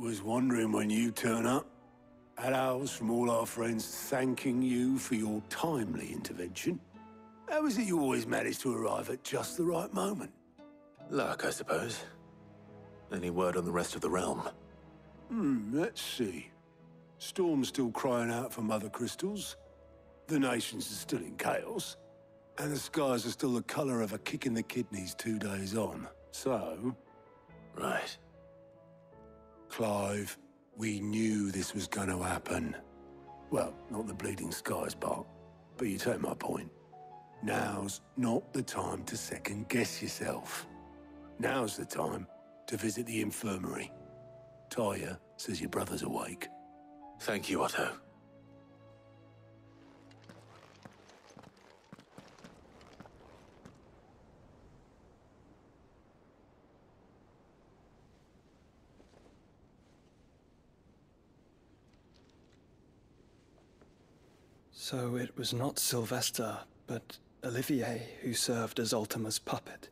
Was wondering when you turn up. Had ours from all our friends thanking you for your timely intervention. How is it you always manage to arrive at just the right moment? Luck, I suppose. Any word on the rest of the realm? Hmm, let's see. Storm's still crying out for Mother Crystals. The nations are still in chaos. And the skies are still the colour of a kick in the kidneys two days on. So, Right. Clive, we knew this was going to happen. Well, not the bleeding skies part, but you take my point. Now's not the time to second guess yourself. Now's the time to visit the infirmary. Tarja says your brother's awake. Thank you, Otto. So it was not Sylvestre, but Olivier who served as Ultima's puppet.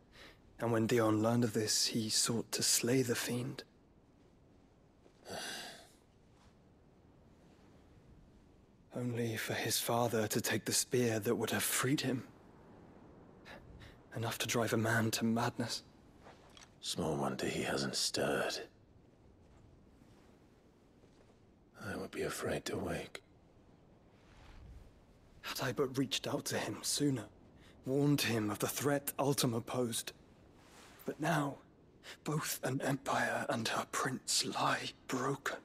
And when Dion learned of this, he sought to slay the fiend. Only for his father to take the spear that would have freed him. Enough to drive a man to madness. Small wonder he hasn't stirred. I would be afraid to wake. Had I but reached out to him sooner, warned him of the threat Ultima posed. But now, both an empire and her prince lie broken.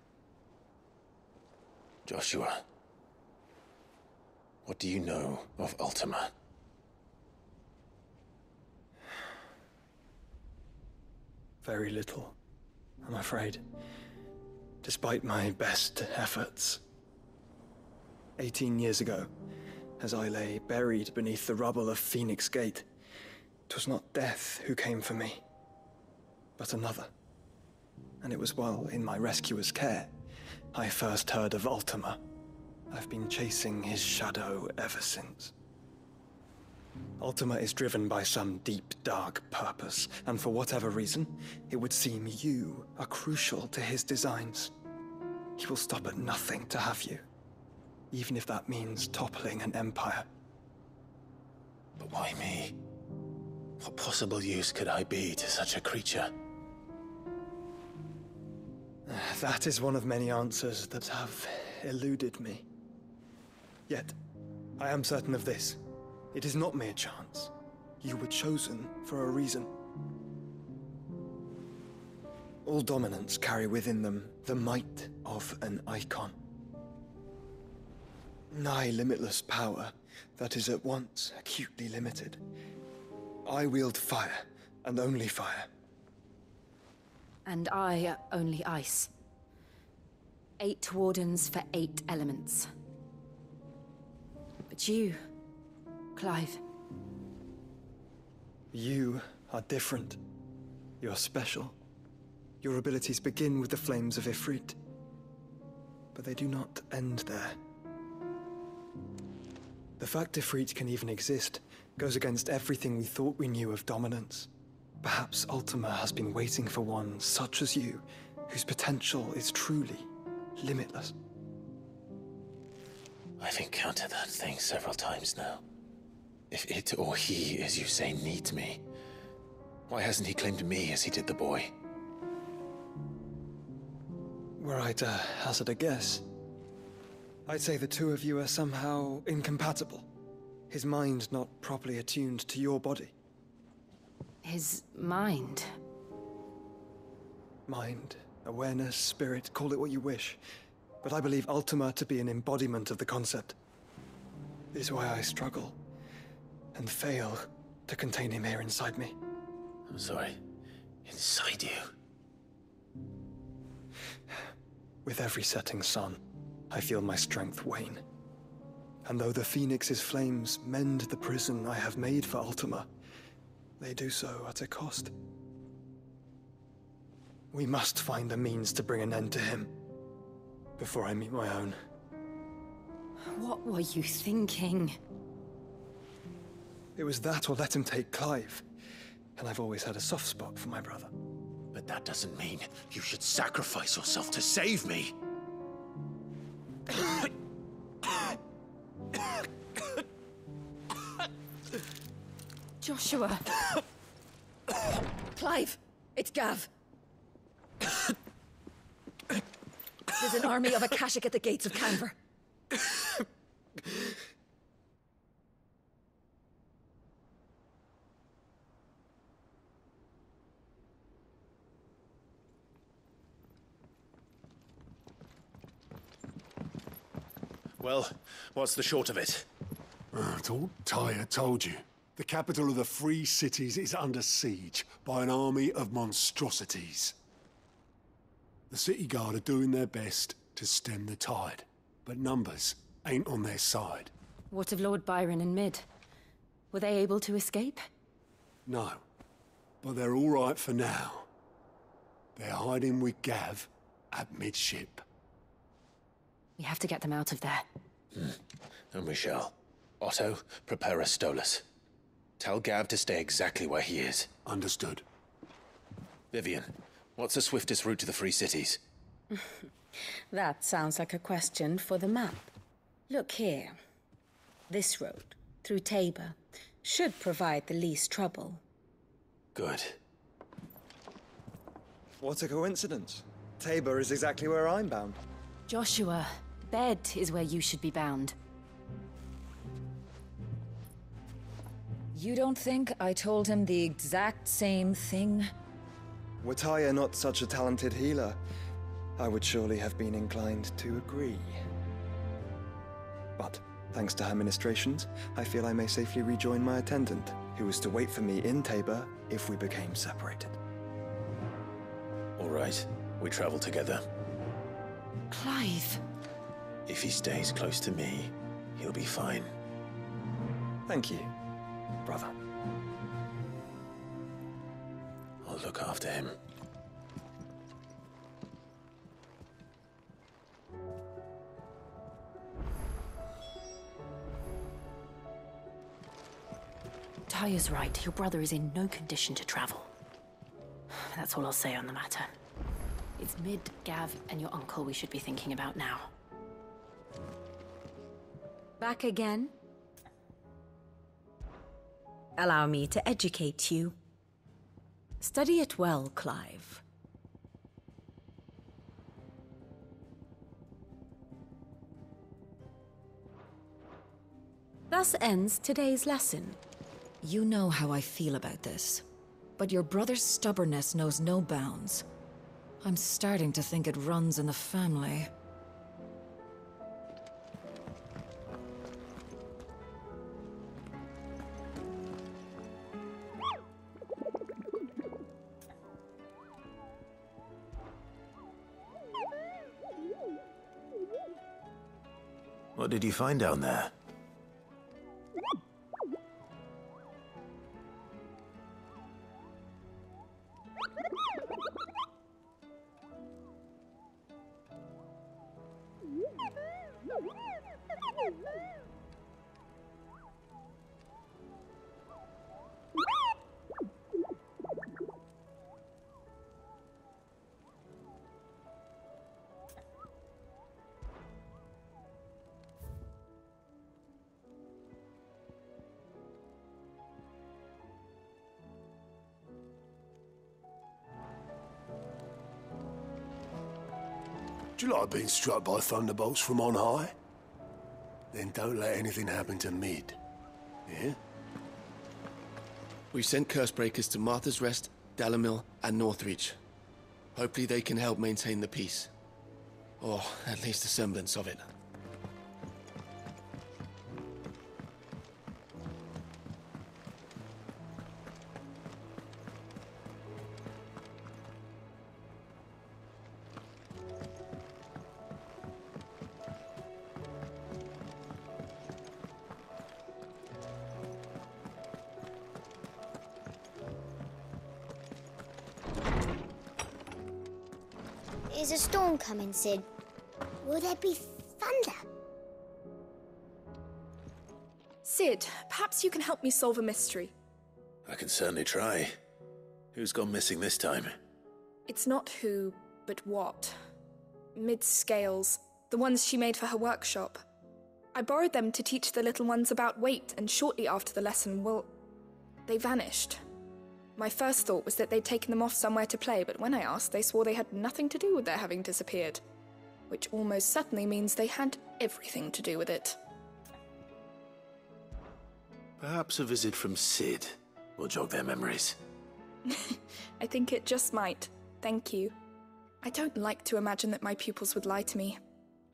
Joshua, what do you know of Ultima? Very little, I'm afraid. Despite my best efforts. Eighteen years ago, as I lay buried beneath the rubble of Phoenix Gate, 'twas not death who came for me, but another. And it was while in my rescuer's care I first heard of Ultima. I've been chasing his shadow ever since. Ultima is driven by some deep, dark purpose, and for whatever reason, it would seem you are crucial to his designs. He will stop at nothing to have you, even if that means toppling an empire. But why me? What possible use could I be to such a creature? That is one of many answers that have eluded me. Yet, I am certain of this. It is not mere chance. You were chosen for a reason. All dominants carry within them the might of an icon. Nigh limitless power that is at once acutely limited. I wield fire, and only fire. And I only ice. Eight wardens for eight elements. But you, Clive, You are different. You're special. Your abilities begin with the flames of Ifrit. But they do not end there. The fact Ifrit can even exist goes against everything we thought we knew of Dominants. Perhaps Ultima has been waiting for one such as you, whose potential is truly limitless. I've encountered that thing several times now. If it or he, as you say, needs me, why hasn't he claimed me as he did the boy? Were I to hazard a guess, I'd say the two of you are somehow incompatible. His mind not properly attuned to your body. his mind. Mind, awareness, spirit, call it what you wish. But I believe Ultima to be an embodiment of the concept. This is why I struggle and fail to contain him here inside me. I'm sorry. Inside you. With every setting sun, I feel my strength wane. And though the Phoenix's flames mend the prison I have made for Ultima, they do so at a cost. We must find a means to bring an end to him before I meet my own. What were you thinking? It was that or let him take Clive. And I've always had a soft spot for my brother. But that doesn't mean you should sacrifice yourself to save me. Joshua. Clive, it's Gav. There's an army of Akashic at the gates of Kanver. Well, what's the short of it? Uh, it's all Tarja told you. The capital of the Free Cities is under siege by an army of monstrosities. The City Guard are doing their best to stem the tide, but numbers ain't on their side. What of Lord Byron and Mid? Were they able to escape? No, but they're all right for now. They're hiding with Gav at midship. We have to get them out of there. Hmm. And we shall. Otto, prepare a Stolas. Tell Gav to stay exactly where he is. Understood. Vivian, what's the swiftest route to the Free Cities? That sounds like a question for the map. Look here. This road, through Tabor, should provide the least trouble. Good. What a coincidence. Tabor is exactly where I'm bound. Joshua, bed is where you should be bound. You don't think I told him the exact same thing? Were Tarja not such a talented healer, I would surely have been inclined to agree. But, thanks to her ministrations, I feel I may safely rejoin my attendant, who was to wait for me in Tabor if we became separated. All right, we travel together. Clive! If he stays close to me, he'll be fine. Thank you, brother. I'll look after him. Tarja's right. Your brother is in no condition to travel. That's all I'll say on the matter. It's Mid, Gav, and your uncle we should be thinking about now. Back again? Allow me to educate you. Study it well, Clive. Thus ends today's lesson. You know how I feel about this, but your brother's stubbornness knows no bounds. I'm starting to think it runs in the family. What did you find down there? Like being struck by thunderbolts from on high? Then don't let anything happen to Mid. Yeah? We've sent Cursebreakers to Martha's Rest, Dalimil, and Northreach. Hopefully they can help maintain the peace. Or at least a semblance of it. Is a storm coming, Cid? Will there be thunder? Cid, perhaps you can help me solve a mystery. I can certainly try. Who's gone missing this time? It's not who, but what. Mid scales, the ones she made for her workshop. I borrowed them to teach the little ones about weight, and shortly after the lesson, well, they vanished. My first thought was that they'd taken them off somewhere to play, but when I asked, they swore they had nothing to do with their having disappeared. Which almost certainly means they had everything to do with it. Perhaps a visit from Cid will jog their memories. I think it just might. Thank you. I don't like to imagine that my pupils would lie to me.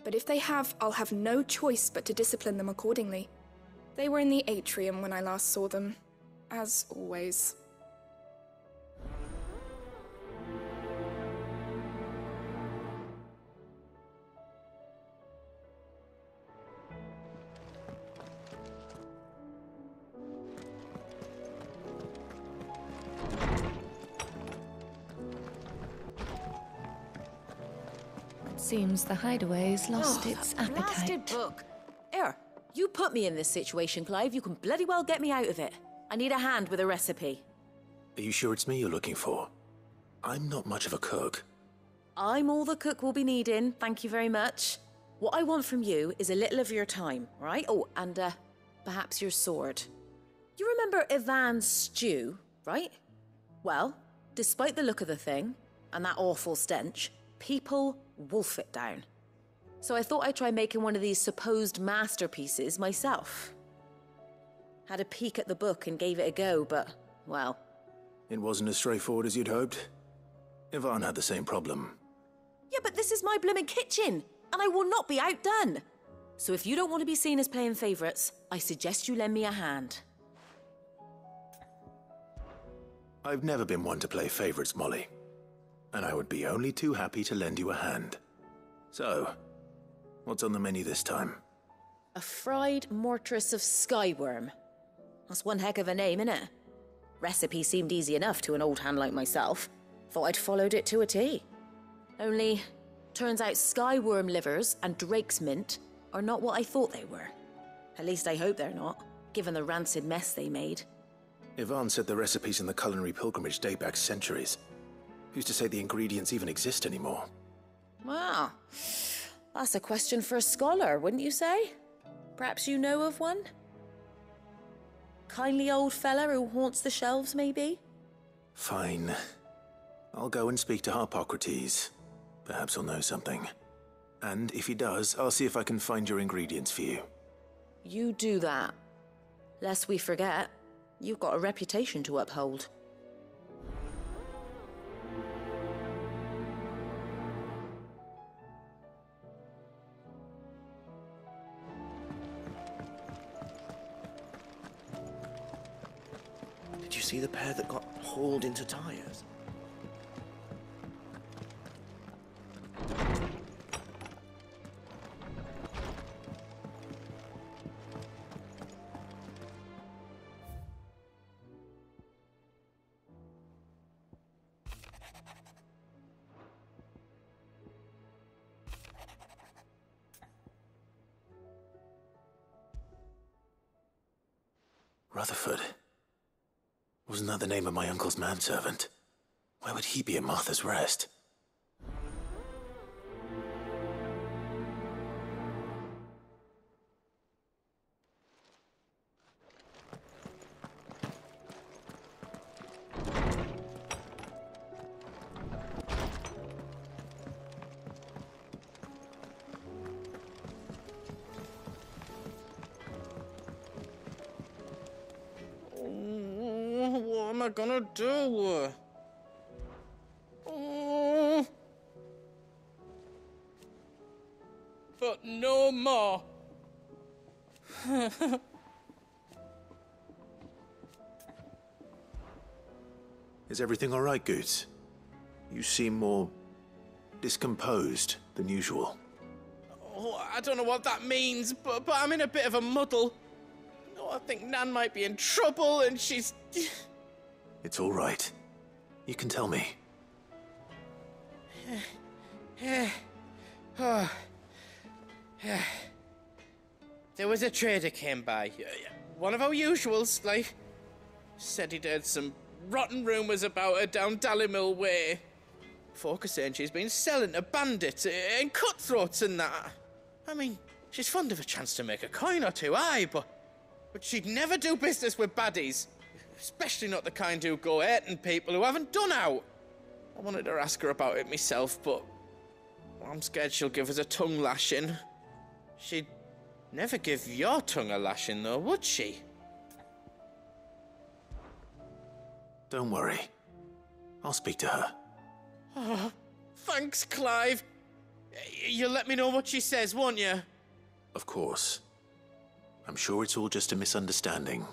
But if they have, I'll have no choice but to discipline them accordingly. They were in the atrium when I last saw them, as always. Seems the hideaway's lost oh, its appetite. Blasted book. Here, you put me in this situation, Clive. You can bloody well get me out of it. I need a hand with a recipe. Are you sure it's me you're looking for? I'm not much of a cook. I'm all the cook will be needing, thank you very much. What I want from you is a little of your time, right? Oh, and uh, perhaps your sword. You remember Ivan's stew, right? Well, despite the look of the thing, and that awful stench, people wolf it down. So I thought I'd try making one of these supposed masterpieces myself. Had a peek at the book and gave it a go, but, well. It wasn't as straightforward as you'd hoped. Ivan had the same problem. Yeah, but this is my blooming kitchen, and I will not be outdone. So if you don't want to be seen as playing favourites, I suggest you lend me a hand. I've never been one to play favourites, Molly. And I would be only too happy to lend you a hand. So, what's on the menu this time? A fried mortress of skyworm. That's one heck of a name, innit? Recipe seemed easy enough to an old hand like myself. Thought I'd followed it to a T. Only, turns out skyworm livers and drake's mint are not what I thought they were. At least I hope they're not, given the rancid mess they made. Ivan said the recipes in the culinary pilgrimage date back centuries. Who's to say the ingredients even exist anymore? Well, that's a question for a scholar, wouldn't you say? Perhaps you know of one? Kindly old fella who haunts the shelves, maybe? Fine. I'll go and speak to Harpocrates. Perhaps he'll know something. And if he does, I'll see if I can find your ingredients for you. You do that. Lest we forget, you've got a reputation to uphold. Did you see the pair that got hauled into Tarja's? That the name of my uncle's manservant? Why would he be at Martha's Rest? Do? Oh. But no more. Is everything all right, Goetz? You seem more discomposed than usual. Oh, I don't know what that means, but, but I'm in a bit of a muddle. Oh, I think Nan might be in trouble and she's. It's all right. You can tell me. There was a trader came by. One of our usuals, like. Said he'd heard some rotten rumours about her down Dalimil Way. saying she's been selling to bandits and cutthroats and that. I mean, she's fond of a chance to make a coin or two, aye, but, but she'd never do business with baddies. Especially not the kind who go hurting people who haven't done out. I wanted to ask her about it myself, but I'm scared she'll give us a tongue lashing. She'd never give your tongue a lashing, though, would she? Don't worry. I'll speak to her. Oh, thanks, Clive. You'll let me know what she says, won't you? Of course. I'm sure it's all just a misunderstanding.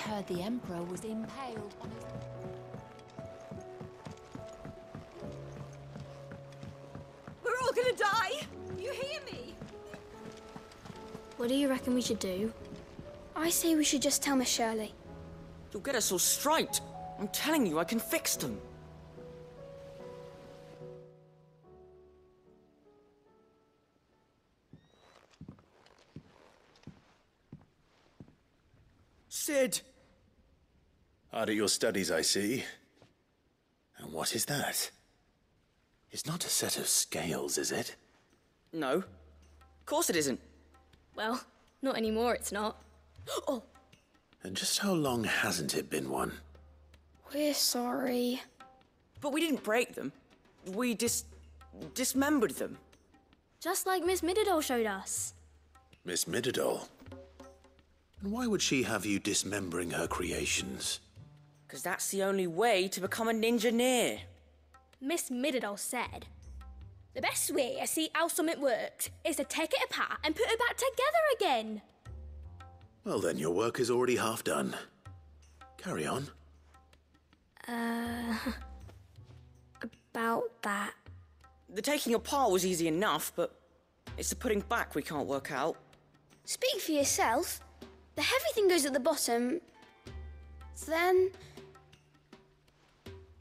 Heard the Emperor was impaled on his... We're all gonna die! You hear me? What do you reckon we should do? I say we should just tell Miss Shirley. You'll get us all straight. I'm telling you, I can fix them. Cid! Hard at your studies, I see. And what is that? It's not a set of scales, is it? No. Of course it isn't. Well, not anymore, it's not. Oh, And just how long hasn't it been one? we're sorry. But we didn't break them. We dis... dismembered them. Just like Miss Mididol showed us. Miss Mididol? And why would she have you dismembering her creations? Because that's the only way to become a ninja Miss Mididol said, The best way to see how something works is to take it apart and put it back together again. Well, then your work is already half done. Carry on. Uh. About that. The taking apart was easy enough, but it's the putting back we can't work out. Speak for yourself. The heavy thing goes at the bottom. Then.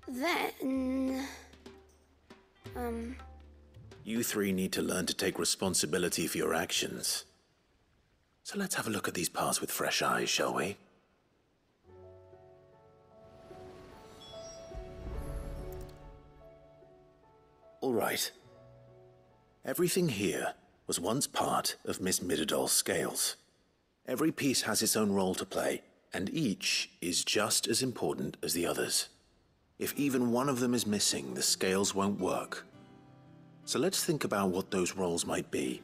Then. Um. You three need to learn to take responsibility for your actions. So let's have a look at these parts with fresh eyes, shall we? All right. Everything here was once part of Miss Mididol's scales. Every piece has its own role to play, and each is just as important as the others. If even one of them is missing, the scales won't work. So let's think about what those roles might be.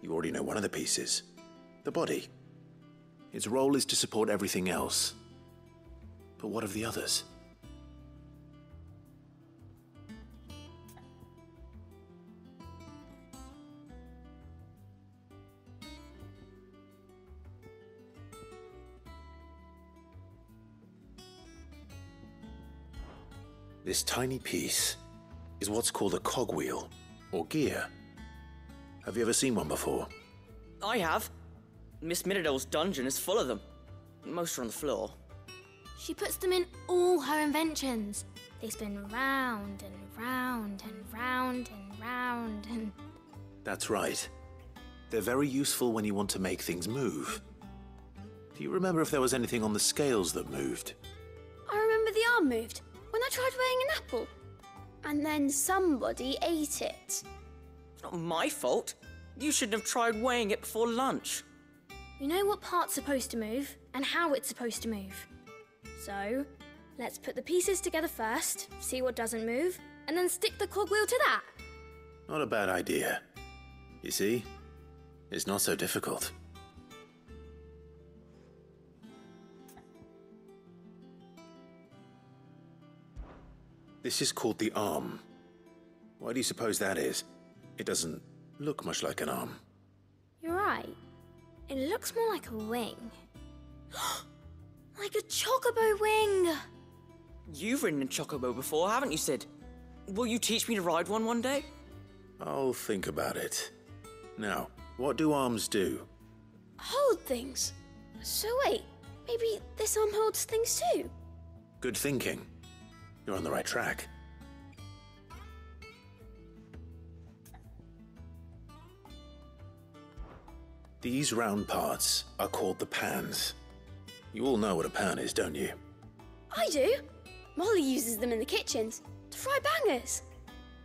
You already know one of the pieces the body. Its role is to support everything else. But what of the others? This tiny piece is what's called a cogwheel, or gear. Have you ever seen one before? I have. Miss Mididol's dungeon is full of them. Most are on the floor. She puts them in all her inventions. They spin round and round and round and round and. That's right. They're very useful when you want to make things move. Do you remember if there was anything on the scales that moved? I remember the arm moved when I tried weighing an apple. And then somebody ate it. It's not my fault. You shouldn't have tried weighing it before lunch. We know what part's supposed to move and how it's supposed to move. So, let's put the pieces together first, see what doesn't move, and then stick the cogwheel to that. Not a bad idea. You see? It's not so difficult. This is called the arm. Why do you suppose that is? It doesn't look much like an arm. You're right. It looks more like a wing. like a chocobo wing! You've ridden a chocobo before, haven't you, Cid? Will you teach me to ride one one day? I'll think about it. Now, what do arms do? Hold things. So wait, maybe this arm holds things too? Good thinking. You're on the right track. These round parts are called the pans. You all know what a pan is, don't you? I do. Molly uses them in the kitchens to fry bangers.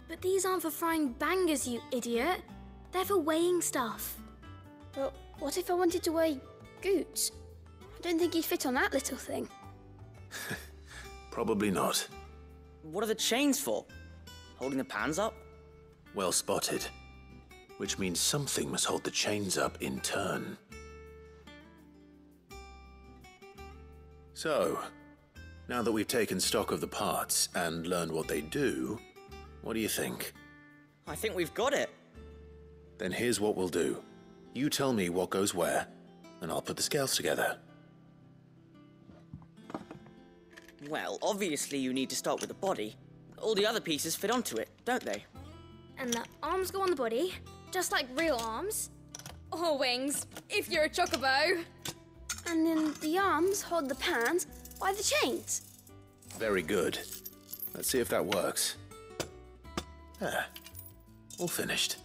But these aren't for frying bangers, you idiot. They're for weighing stuff. But what if I wanted to weigh Goetz? I don't think he'd fit on that little thing. Probably not. What are the chains for? Holding the pans up? Well spotted. Which means something must hold the chains up in turn. So, now that we've taken stock of the parts and learned what they do, what do you think? I think we've got it. Then here's what we'll do. You tell me what goes where, and I'll put the scales together. Well, obviously you need to start with the body. All the other pieces fit onto it, don't they? And the arms go on the body, just like real arms. Or wings, if you're a chocobo. And then the arms hold the pants by the chains. Very good. Let's see if that works. There. All finished.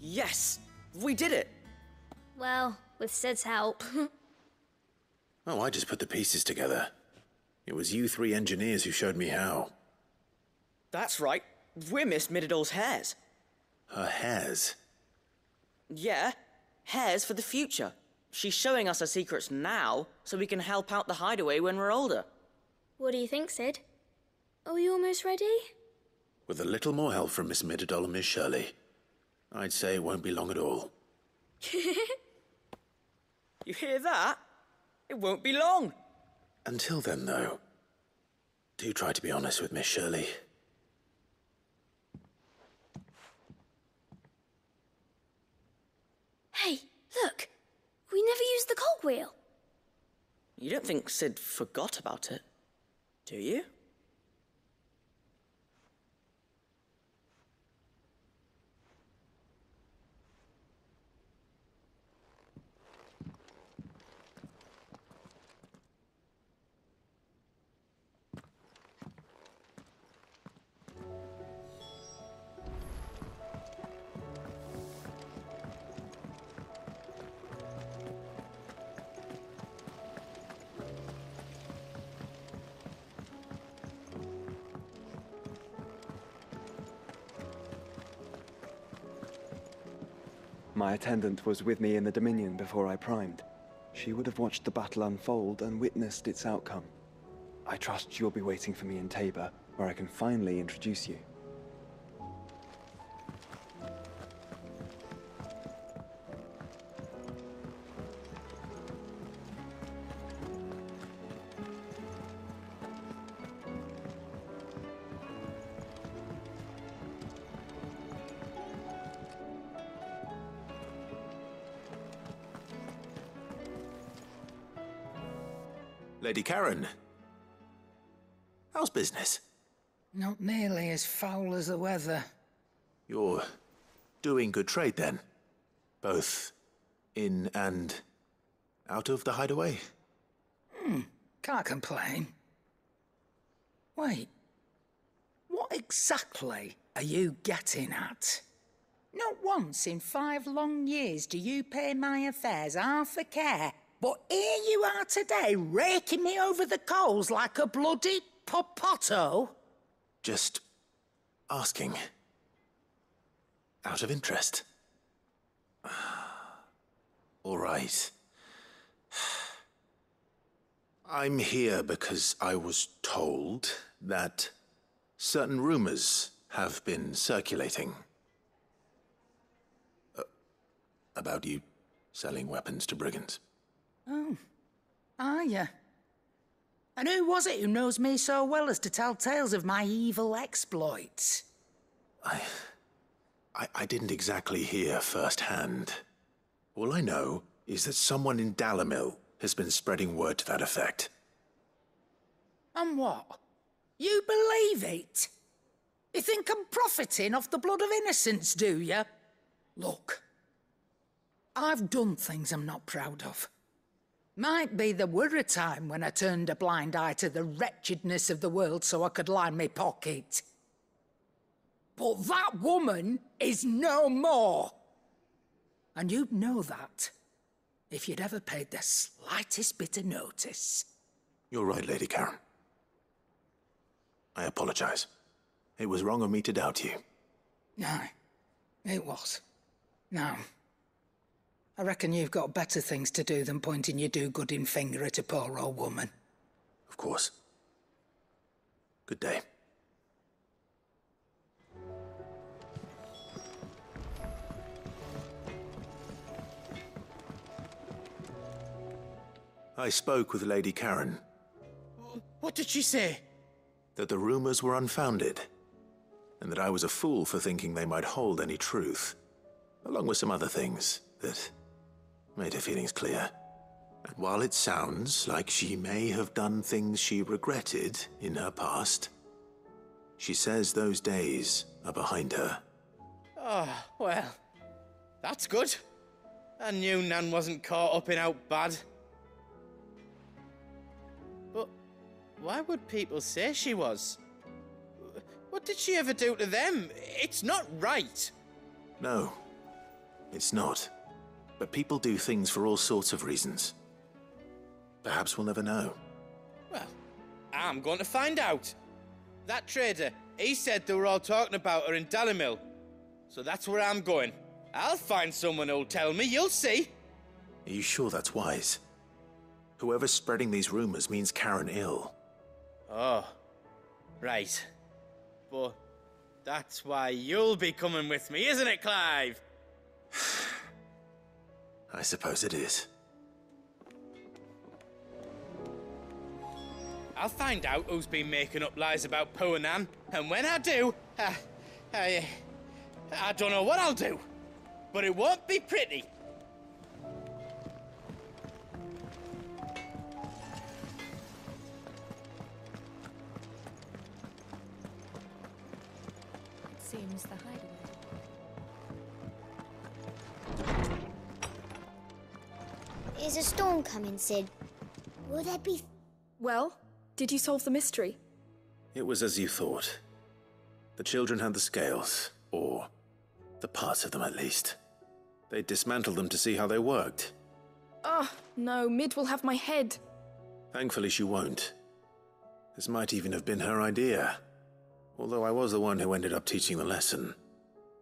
Yes! We did it! Well, with Cid's help. Oh, I just put the pieces together. It was you three engineers who showed me how. That's right. We're Miss Mididol's heirs. Her heirs? Yeah, heirs for the future. She's showing us her secrets now so we can help out the hideaway when we're older. what do you think, Cid? Are we almost ready? With a little more help from Miss Mididol and Miss Shirley, I'd say it won't be long at all. You hear that? It won't be long. Until then, though, do try to be honest with Miss Shirley. Hey, look! We never used the cogwheel. You don't think Cid forgot about it, do you? My attendant was with me in the Dominion before I primed. She would have watched the battle unfold and witnessed its outcome. I trust you'll be waiting for me in Tabor, where I can finally introduce you. Charon, how's business? Not nearly as foul as the weather. You're doing good trade then? Both in and out of the hideaway? Hmm, can't complain. Wait, what exactly are you getting at? Not once in five long years do you pay my affairs half a care, but here you are today raking me over the coals like a bloody popoto. Just asking. Out of interest. All right. I'm here because I was told that certain rumors have been circulating. Uh, about you selling weapons to brigands. Oh, ah, are you? And who was it who knows me so well as to tell tales of my evil exploits? I, I didn't exactly hear firsthand. All I know is that someone in Dalimil has been spreading word to that effect. And what? You believe it? You think I'm profiting off the blood of innocents, do you? Look, I've done things I'm not proud of. Might be there were a time when I turned a blind eye to the wretchedness of the world so I could line my pocket. But that woman is no more. And you'd know that if you'd ever paid the slightest bit of notice. You're right, Lady Charon. I apologize. It was wrong of me to doubt you. No, it was. No. I reckon you've got better things to do than pointing your do-gooding finger at a poor old woman. Of course. Good day. I spoke with Lady Charon. What did she say? That the rumors were unfounded, and that I was a fool for thinking they might hold any truth, along with some other things that made her feelings clear. And while it sounds like she may have done things she regretted in her past, she says those days are behind her. Oh, well, that's good. I knew Nan wasn't caught up in out bad. But why would people say she was? What did she ever do to them? It's not right. No, it's not. But people do things for all sorts of reasons. Perhaps we'll never know. Well, I'm going to find out. That trader, he said they were all talking about her in Dalimil. So that's where I'm going. I'll find someone who'll tell me, you'll see. Are you sure that's wise? Whoever's spreading these rumors means Charon ill. Oh, right. But that's why you'll be coming with me, isn't it, Clive? I suppose it is. I'll find out who's been making up lies about Poe and Nan, and when I do, I, I, I don't know what I'll do, but it won't be pretty. It seems the Is a storm coming, Cid? Will there be... Well, did you solve the mystery? It was as you thought. The children had the scales, or the parts of them at least. They dismantled them to see how they worked. Ah, no, Mid will have my head. Thankfully, she won't. This might even have been her idea. Although I was the one who ended up teaching the lesson.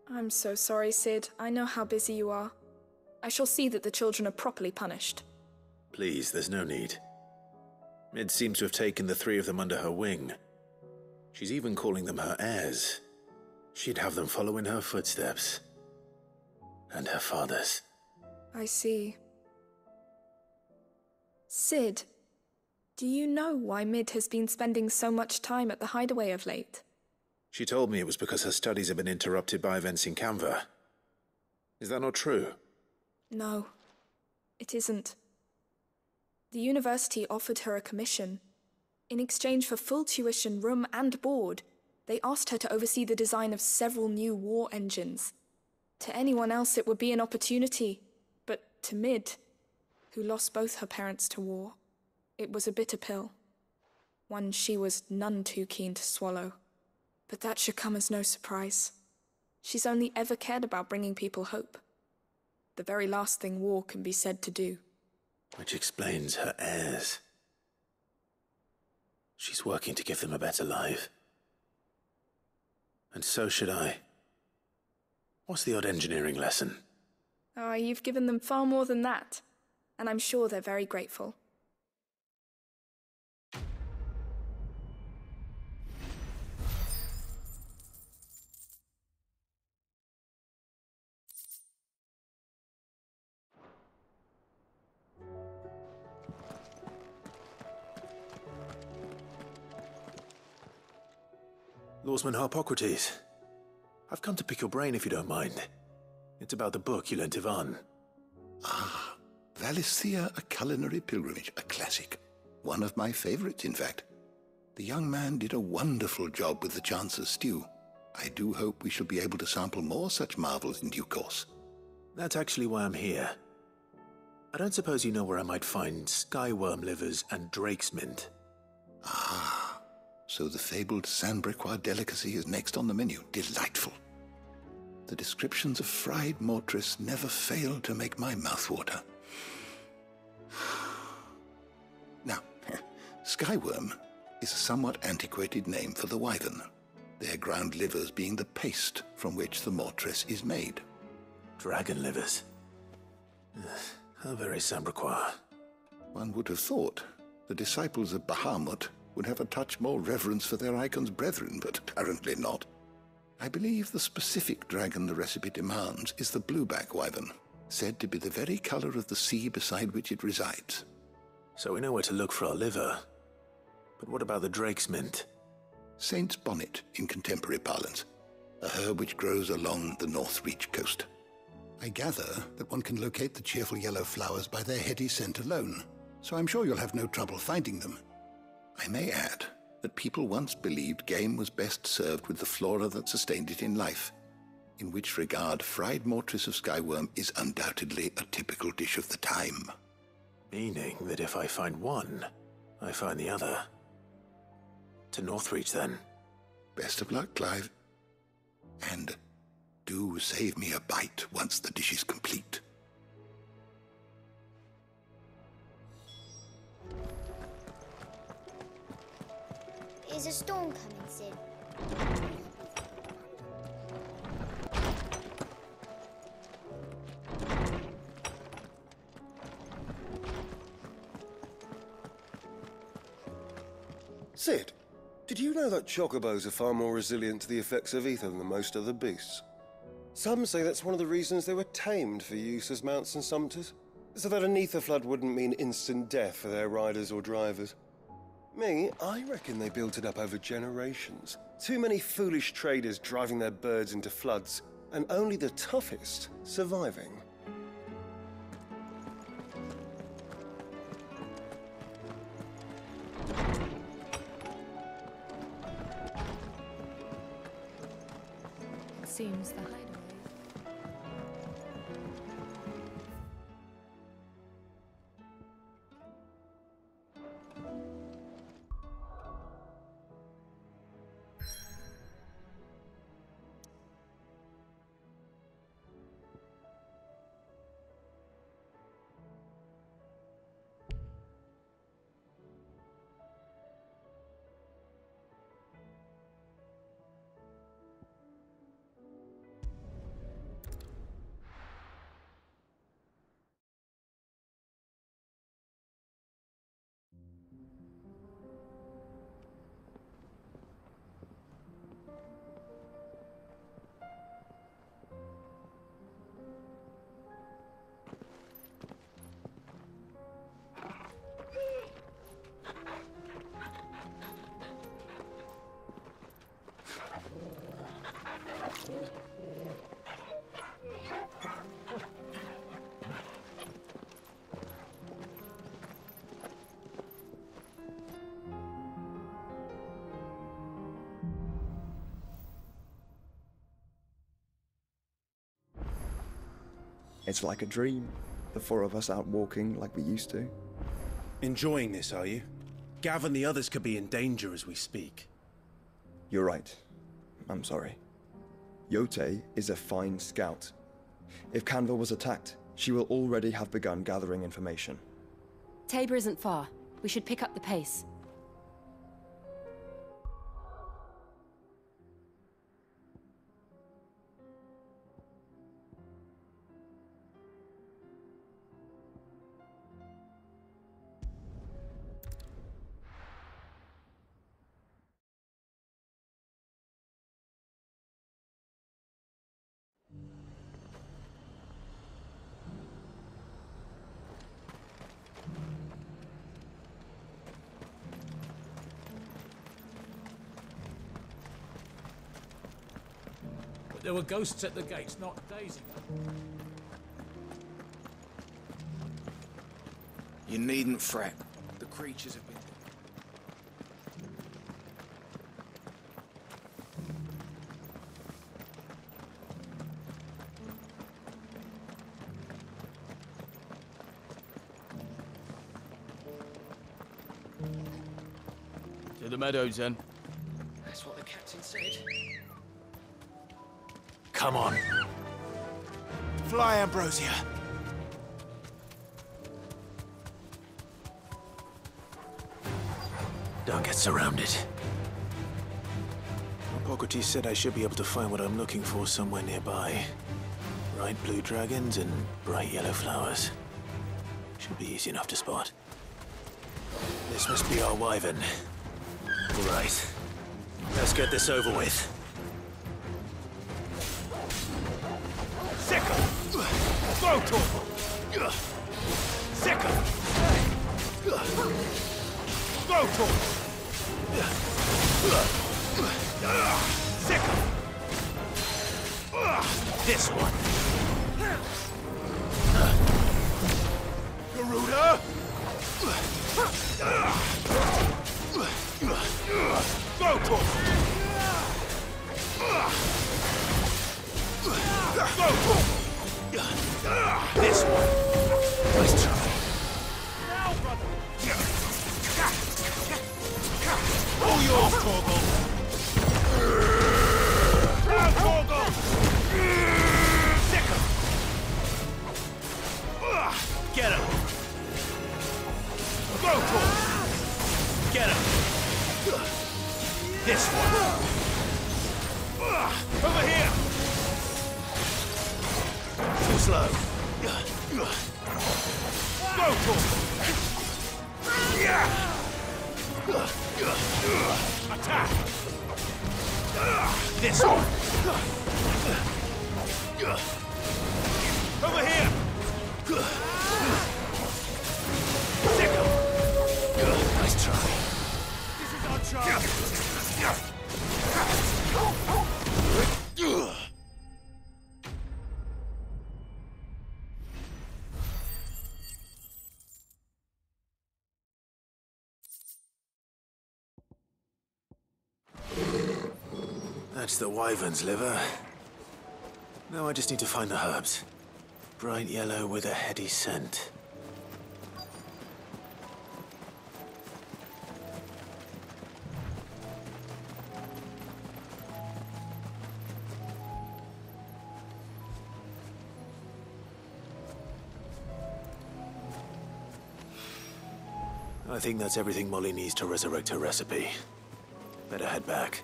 I'm so sorry, Cid. I know how busy you are. I shall see that the children are properly punished. Please, there's no need. Mid seems to have taken the three of them under her wing. She's even calling them her heirs. She'd have them follow in her footsteps. And her father's. I see. Cid, do you know why Mid has been spending so much time at the hideaway of late? She told me it was because her studies have been interrupted by events in Kanver. Is that not true? No, it isn't. The university offered her a commission. In exchange for full tuition, room, and board, they asked her to oversee the design of several new war engines. To anyone else, it would be an opportunity, but to Mid, who lost both her parents to war, it was a bitter pill. One she was none too keen to swallow. But that should come as no surprise. She's only ever cared about bringing people hope. The very last thing war can be said to do. Which explains her heirs. She's working to give them a better life. And so should I. What's the odd engineering lesson? Ah, you've given them far more than that. And I'm sure they're very grateful. Lawsman Harpocrates. I've come to pick your brain if you don't mind. It's about the book you lent Ivan. Ah, Valisthea, a culinary pilgrimage, a classic. One of my favorites, in fact. The young man did a wonderful job with the Chance's stew. I do hope we shall be able to sample more such marvels in due course. That's actually why I'm here. I don't suppose you know where I might find skyworm livers and drake's mint. Ah, so the fabled Sanbrequois delicacy is next on the menu. Delightful. The descriptions of fried mortris never fail to make my mouth water. Now, skyworm is a somewhat antiquated name for the wyvern, their ground livers being the paste from which the mortris is made. Dragon livers. How very Sanbrequois. One would have thought the disciples of Bahamut would have a touch more reverence for their icon's brethren, but apparently not. I believe the specific dragon the recipe demands is the blueback wyvern, said to be the very color of the sea beside which it resides. So we know where to look for our liver. But what about the drake's mint? Saint's bonnet in contemporary parlance, a herb which grows along the Northreach coast. I gather that one can locate the cheerful yellow flowers by their heady scent alone, so I'm sure you'll have no trouble finding them. I may add that people once believed game was best served with the flora that sustained it in life, in which regard fried mortris of skyworm is undoubtedly a typical dish of the time. Meaning that if I find one, I find the other. To Northreach, then. Best of luck, Clive. And do save me a bite once the dish is complete. Is a storm coming, Sid? Sid, did you know that chocobos are far more resilient to the effects of ether than most other beasts? Some say that's one of the reasons they were tamed for use as mounts and sumpters, so that an ether flood wouldn't mean instant death for their riders or drivers. Me, I reckon they built it up over generations. Too many foolish traders driving their birds into floods, and only the toughest surviving. Seems It's like a dream. The four of us out walking like we used to. Enjoying this, are you? Gav and the others could be in danger as we speak. You're right. I'm sorry. Jote is a fine scout. If Kanver was attacked, she will already have begun gathering information. Tabor isn't far. We should pick up the pace. ghosts at the gates, not Daisy. You needn't fret. The creatures have been... To the meadows, then. That's what the captain said. Come on. Fly, Ambrosia. Don't get surrounded. Harpocrates said I should be able to find what I'm looking for somewhere nearby. Bright blue dragons and bright yellow flowers. Should be easy enough to spot. This must be our wyvern. Right. Let's get this over with. Sickle! Photon! Sickle! Photon! Sickle! This one. Garuda! Photon! Photon! This one. Nice try. Now, brother! All yours, Torgal! Now, Torgal! Sickle! Get him. Go, Tor! Get him. This one. Over here! Slow. Go, Tor! Attack! This one. Over here! Sickle. Nice try. This is our chance! That's the wyvern's liver. Now I just need to find the herbs. Bright yellow with a heady scent. I think that's everything Molly needs to resurrect her recipe. Better head back.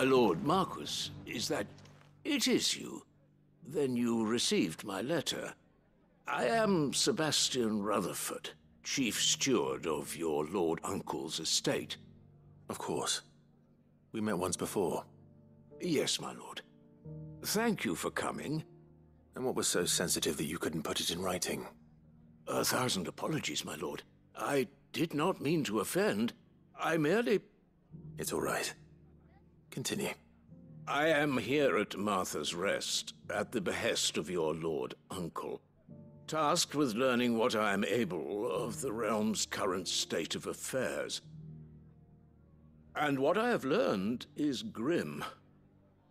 My lord Marquis, is that... It is you. Then you received my letter. I am Sebastian Rutherford, chief steward of your lord uncle's estate. Of course. We met once before. Yes, my lord. Thank you for coming. And what was so sensitive that you couldn't put it in writing? A thousand apologies, my lord. I did not mean to offend. I merely... It's all right. Continue. I am here at Martha's Rest, at the behest of your lord uncle, tasked with learning what I am able of the realm's current state of affairs. And what I have learned is grim.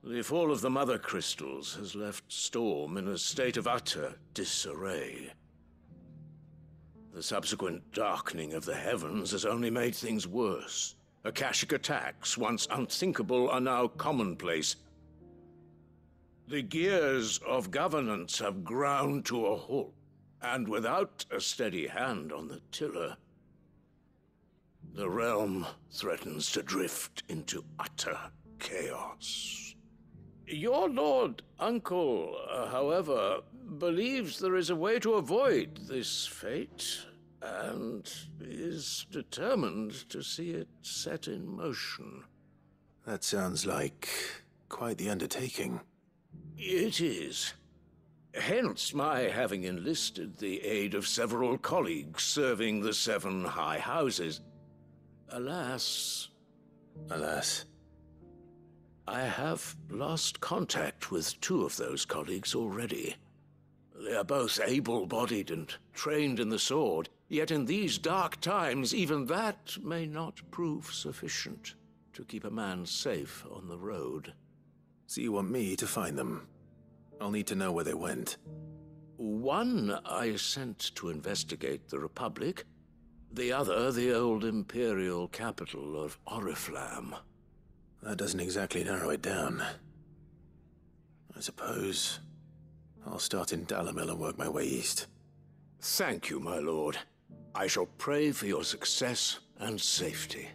The fall of the Mother Crystals has left Storm in a state of utter disarray. The subsequent darkening of the heavens has only made things worse. Akashic attacks, once unthinkable, are now commonplace. The gears of governance have ground to a halt, and without a steady hand on the tiller, the realm threatens to drift into utter chaos. Your lord uncle, however, believes there is a way to avoid this fate and is determined to see it set in motion. That sounds like quite the undertaking. It is. Hence my having enlisted the aid of several colleagues serving the seven high houses. Alas. Alas. I have lost contact with two of those colleagues already. They are both able bodied and trained in the sword, yet in these dark times, even that may not prove sufficient to keep a man safe on the road. So you want me to find them? I'll need to know where they went. One I sent to investigate the Republic, the other the old Imperial capital of Oriflamme. That doesn't exactly narrow it down. I suppose I'll start in Dalimil and work my way east. Thank you, my lord. I shall pray for your success and safety.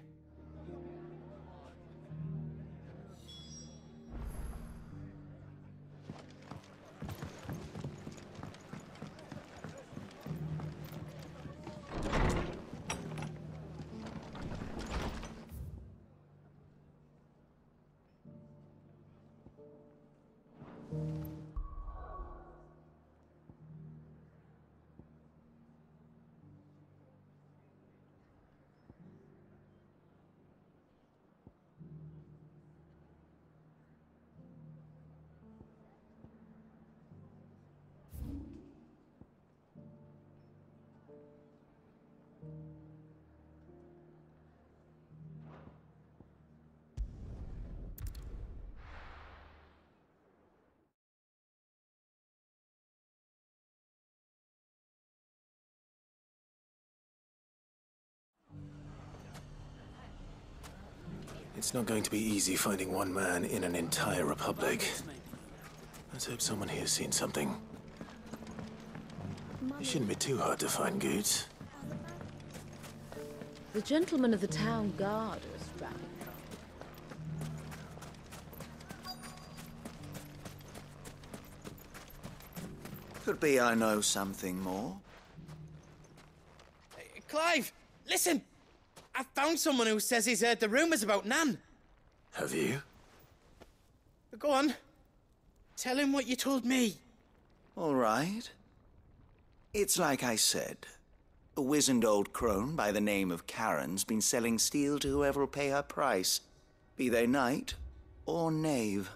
It's not going to be easy finding one man in an entire republic. Let's hope someone here's seen something. It shouldn't be too hard to find Goetz. The gentleman of the town guard is round. Could be I know something more. Clive, listen! I found someone who says he's heard the rumours about Nan. Have you? Go on. Tell him what you told me. All right. It's like I said. A wizened old crone by the name of Charon's been selling steel to whoever'll pay her price, be they knight or knave.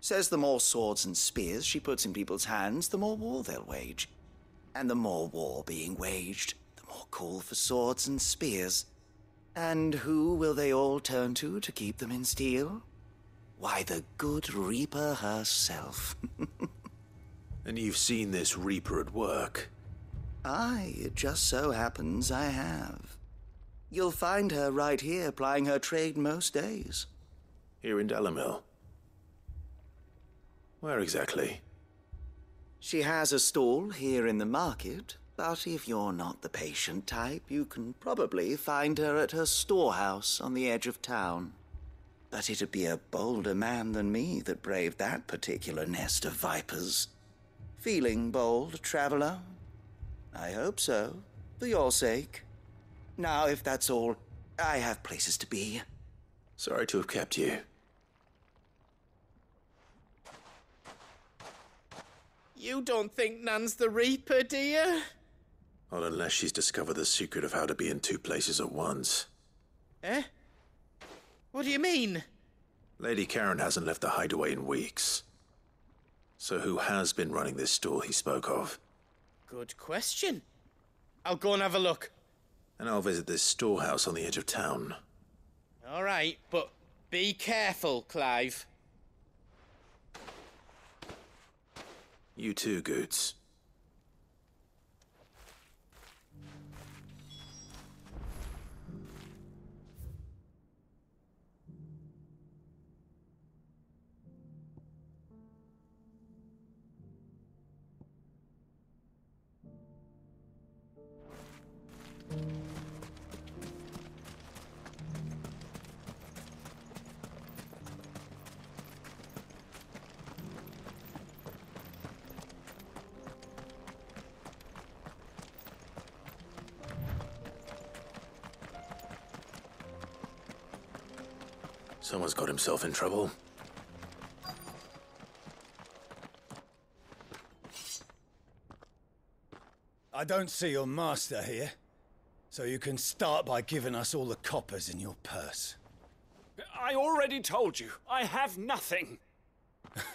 Says the more swords and spears she puts in people's hands, the more war they'll wage. And the more war being waged, more call for swords and spears. And who will they all turn to to keep them in steel? Why, the good Reaper herself. And you've seen this Reaper at work? Aye, it just so happens I have. You'll find her right here plying her trade most days. Here in Dalimil? Where exactly? She has a stall here in the market, but if you're not the patient type, you can probably find her at her storehouse on the edge of town. But it'd be a bolder man than me that braved that particular nest of vipers. Feeling bold, traveler? I hope so, for your sake. Now, if that's all, I have places to be. Sorry to have kept you. You don't think Nan's the Reaper, do you? Not unless she's discovered the secret of how to be in two places at once. Eh? What do you mean? Lady Charon hasn't left the hideaway in weeks. So who has been running this store he spoke of? Good question. I'll go and have a look. And I'll visit this storehouse on the edge of town. All right, but be careful, Clive. You too, Goetz. Someone's got himself in trouble. I don't see your master here, so you can start by giving us all the coppers in your purse. I already told you, I have nothing.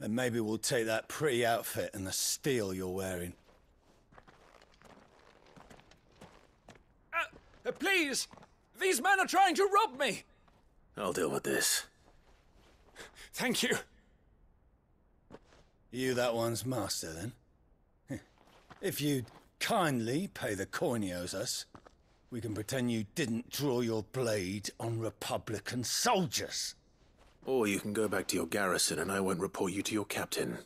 then maybe we'll take that pretty outfit and the steel you're wearing. Uh, please! These men are trying to rob me! I'll deal with this. Thank you. You that one's master, then? If you'd kindly pay the coin he owes us, we can pretend you didn't draw your blade on Republican soldiers. Or you can go back to your garrison and I won't report you to your captain.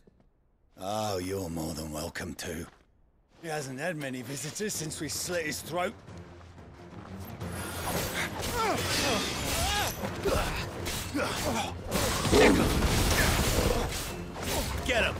Oh, you're more than welcome to. He hasn't had many visitors since we slit his throat. Get him!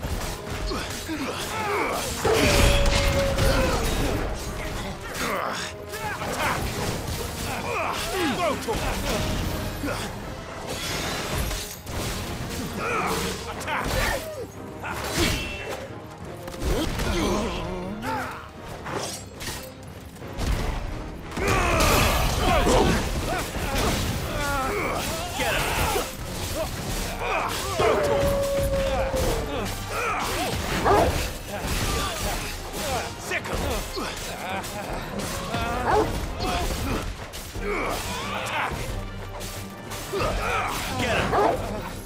Get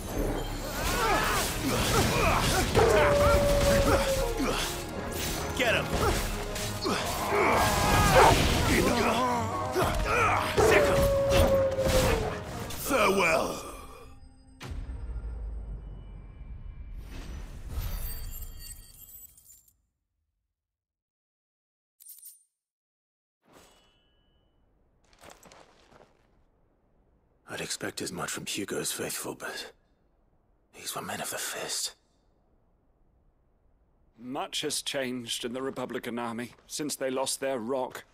expect as much from Hugo's faithful, but these were men of the fist. Much has changed in the Republican Army since they lost their rock.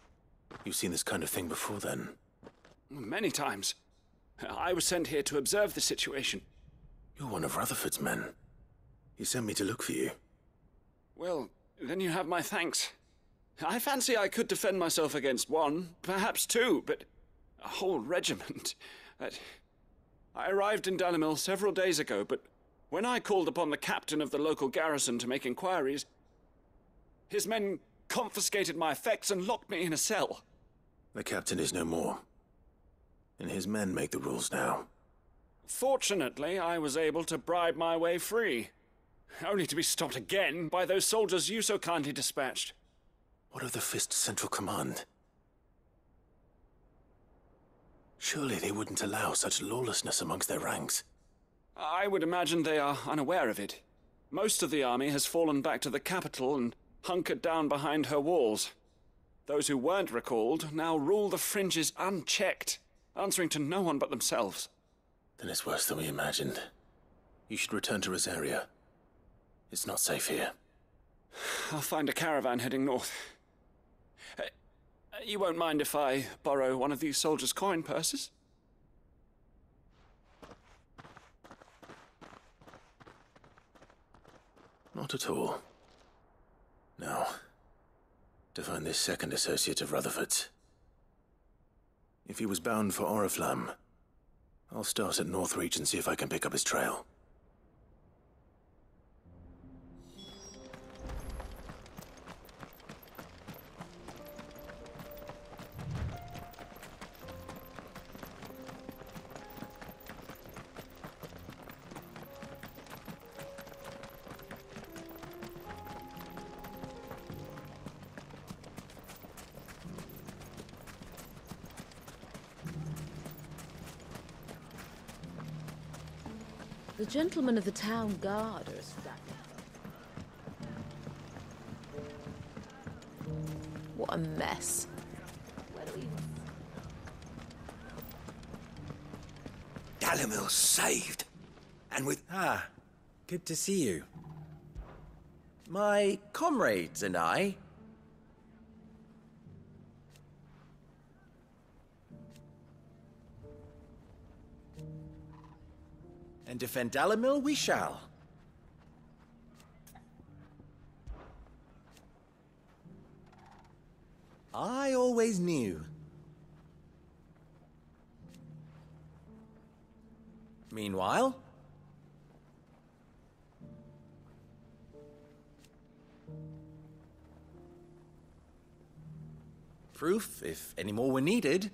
You've seen this kind of thing before, then? Many times. I was sent here to observe the situation. You're one of Rutherford's men. He sent me to look for you. Well, then you have my thanks. I fancy I could defend myself against one, perhaps two, but a whole regiment. I arrived in Dalimil several days ago, but when I called upon the captain of the local garrison to make inquiries, his men confiscated my effects and locked me in a cell. The captain is no more. And his men make the rules now. Fortunately, I was able to bribe my way free. Only to be stopped again by those soldiers you so kindly dispatched. What of the Fist Central Command? Surely they wouldn't allow such lawlessness amongst their ranks. I would imagine they are unaware of it. Most of the army has fallen back to the capital and hunkered down behind her walls. Those who weren't recalled now rule the fringes unchecked, answering to no one but themselves. Then it's worse than we imagined. You should return to Rosaria. It's not safe here. I'll find a caravan heading north. Uh, you won't mind if I borrow one of these soldiers' coin purses? Not at all. Now, to find this second associate of Rutherford's. If he was bound for Oriflamme, I'll start at Northreach and see if I can pick up his trail. Gentlemen of the town guard are. What a mess. Dalimil saved. And with. Ah, good to see you. My comrades and I. defend Dalimil we shall. I always knew. Meanwhile, proof, if any more were needed.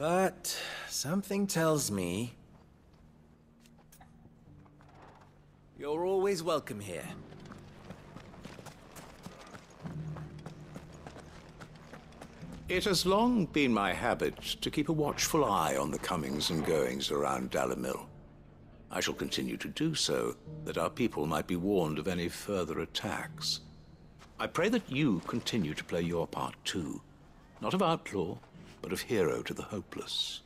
But something tells me you're always welcome here. It has long been my habit to keep a watchful eye on the comings and goings around Dalimil. I shall continue to do so, that our people might be warned of any further attacks. I pray that you continue to play your part too, not of outlaw, but of hero to the hopeless.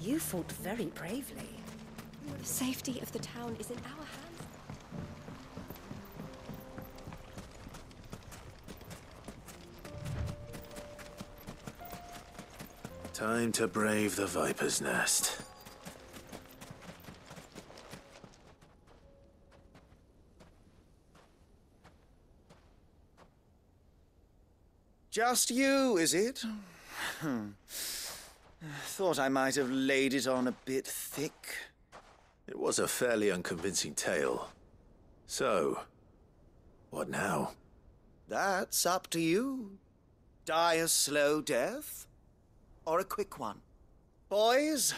You fought very bravely. The safety of the town is in our hands. Time to brave the Viper's Nest. Just you, is it? Hmm. Thought I might have laid it on a bit thick. It was a fairly unconvincing tale. So, what now? That's up to you. Die a slow death, or a quick one. Boys,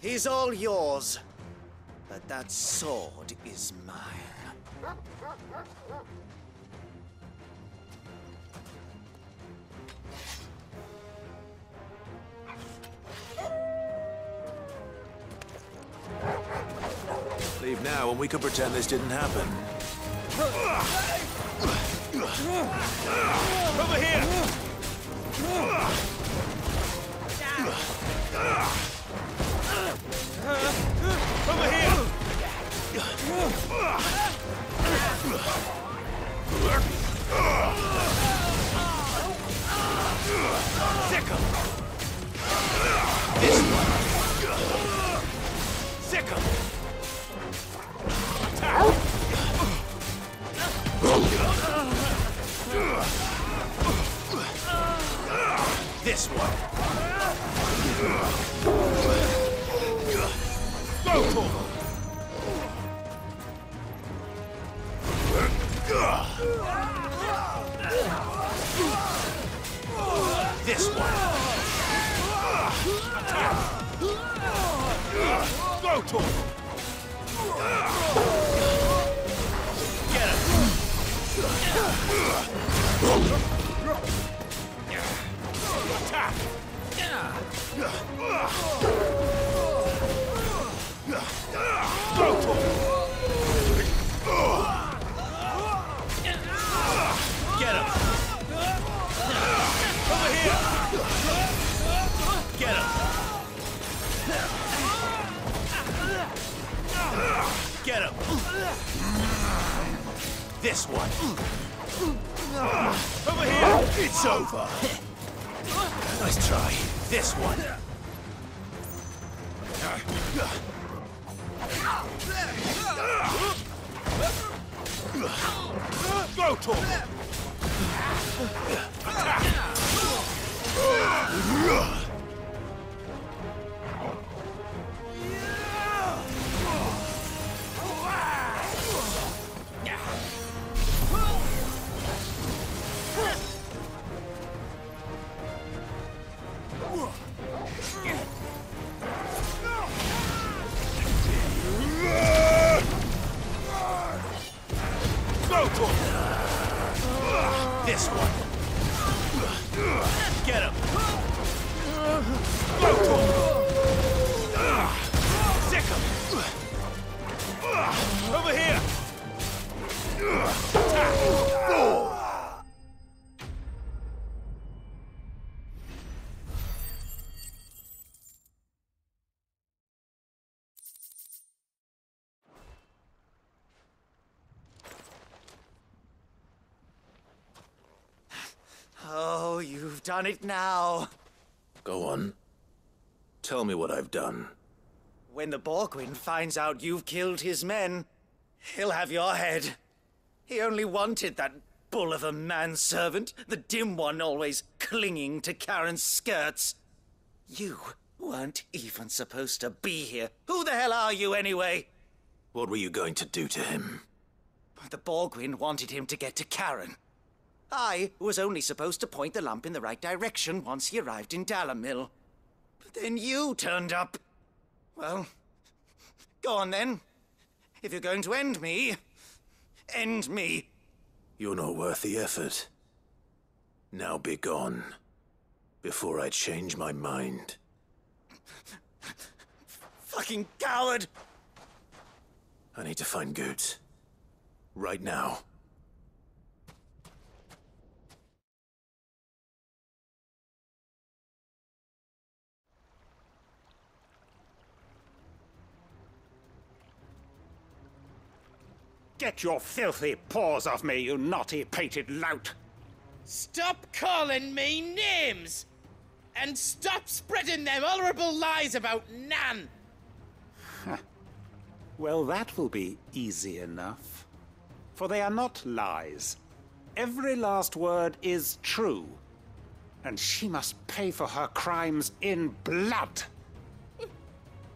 he's all yours. But that sword is mine. Leave now and we can pretend this didn't happen. Over here! Over here! Sick 'em! This one! Sick 'em! This one! Go 'em! This one. Go to Get him. Over here. Get him. Get him. This one. Over here. It's over. Nice try. This one. Go to Done it now. Go on. Tell me what I've done. When the Borgwyn finds out you've killed his men, he'll have your head. He only wanted that bull of a manservant, the dim one always clinging to Charon's skirts. You weren't even supposed to be here. Who the hell are you anyway? What were you going to do to him? The Borgwyn wanted him to get to Charon. I was only supposed to point the lamp in the right direction once he arrived in Dalimil. But then you turned up. Well, go on then. If you're going to end me, end me. You're not worth the effort. Now be gone. Before I change my mind. Fucking coward! I need to find Goetz. Right now. Get your filthy paws off me, you naughty pated lout! Stop calling me names! And stop spreading them horrible lies about Nan! Well, that will be easy enough. For they are not lies. Every last word is true. And she must pay for her crimes in blood.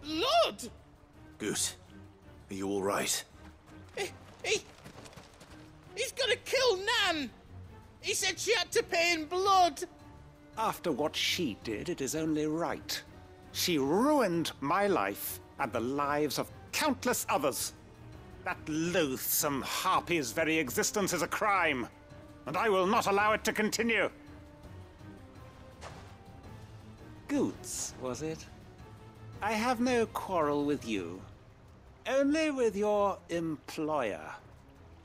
Blood? Goetz, are you all right? He, he, he's gonna kill Nan! He said she had to pay in blood! After what she did, it is only right. She ruined my life and the lives of countless others. That loathsome harpy's very existence is a crime, and I will not allow it to continue. Goetz, was it? I have no quarrel with you. Only with your employer.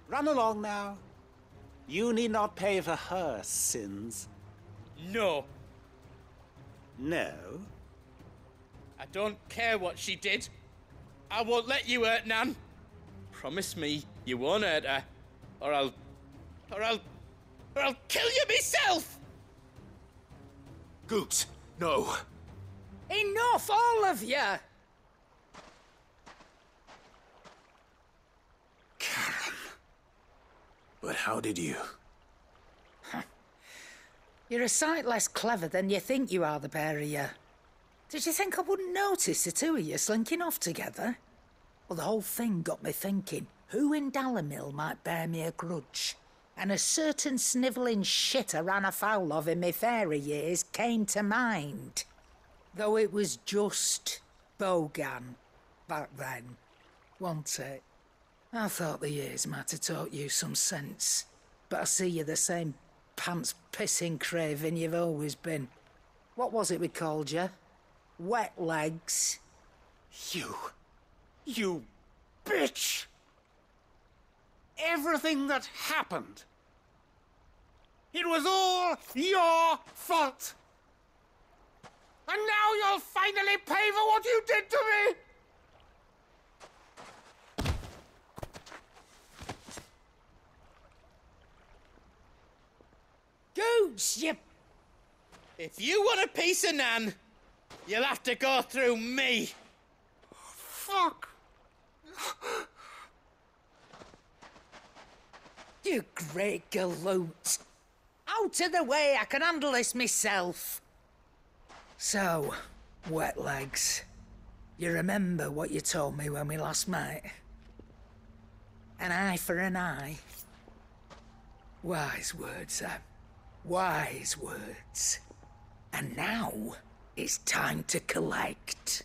Run along now. You need not pay for her sins. No. No? I don't care what she did. I won't let you hurt Nan. Promise me you won't hurt her, or I'll. or I'll. or I'll kill you myself! Goetz, no. Enough, all of you! But how did you? You're a sight less clever than you think you are, the pair of you. Did you think I wouldn't notice the two of you slinking off together? Well, the whole thing got me thinking who in Dalimil might bear me a grudge? And a certain snivelling shit I ran afoul of in my fairy years came to mind. Though it was just Bogan back then, wasn't it? I thought the years might have taught you some sense, but I see you're the same pants pissing craven you've always been. What was it we called you? Wet legs. You. You bitch! Everything that happened. It was all your fault! And now you'll finally pay for what you did to me! Goetz, you... If you want a piece of Nan, you'll have to go through me. Fuck. You great galoot. Out of the way, I can handle this myself. So, wet legs. You remember what you told me when we last met? An eye for an eye. Wise words, Sam. Wise words. And now it's time to collect.